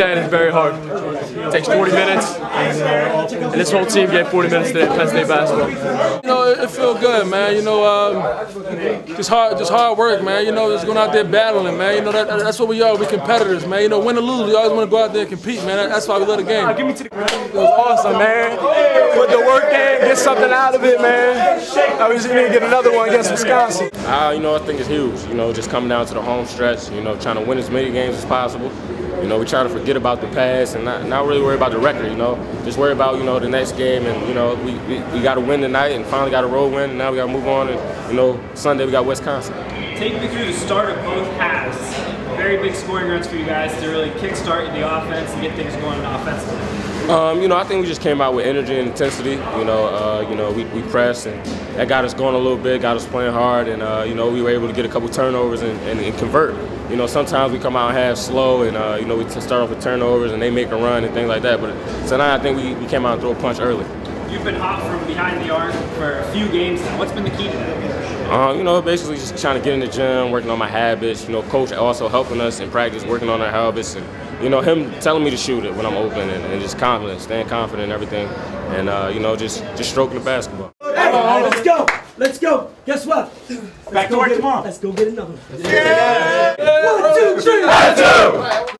10 is very hard. It takes 40 minutes, and this whole team gave 40 minutes today at Penn State basketball. You know, it, it feel good, man. You know, um, just hard, just hard work, man. You know, just going out there battling, man. You know, that, that's what we are. We competitors, man. You know, win or lose, we always want to go out there and compete, man. That's why we love the game. Give me to the It was awesome, man. Put the work in, get something out of it, man. I was going to get another one against Wisconsin. Uh, you know, I think it's huge. You know, just coming down to the home stretch. You know, trying to win as many games as possible. You know, we try to forget about the past and not, not really worry about the record. You know, just worry about you know the next game, and you know we, we, we got to win tonight, and finally got a road win. And now we got to move on, and you know Sunday we got Wisconsin. Take me through the start of both halves. Very big scoring runs for you guys to really kickstart the offense and get things going offensively. Um, you know, I think we just came out with energy and intensity. You know, uh, you know, we, we pressed and that got us going a little bit, got us playing hard, and uh, you know, we were able to get a couple turnovers and, and, and, convert. You know, sometimes we come out half slow, and uh, you know, we start off with turnovers and they make a run and things like that. But tonight, I think we, we came out and threw a punch early. You've been hot from behind the arc for a few games now. What's been the key to that? Um, you know, basically just trying to get in the gym, working on my habits. You know, coach also helping us in practice, working on our habits, and you know, him telling me to shoot it when I'm open, and, and just confident, staying confident in everything, and uh, you know, just just stroking the basketball. Hey, let's go! Let's go! Guess what? Let's Back to work tomorrow. Let's go get another one. Yeah. One, two, three. One, two.